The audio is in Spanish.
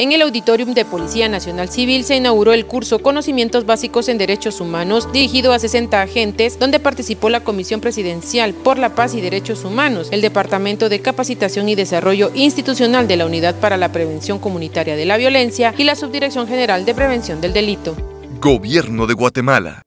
En el Auditorium de Policía Nacional Civil se inauguró el curso Conocimientos Básicos en Derechos Humanos dirigido a 60 agentes, donde participó la Comisión Presidencial por la Paz y Derechos Humanos, el Departamento de Capacitación y Desarrollo Institucional de la Unidad para la Prevención Comunitaria de la Violencia y la Subdirección General de Prevención del Delito. Gobierno de Guatemala.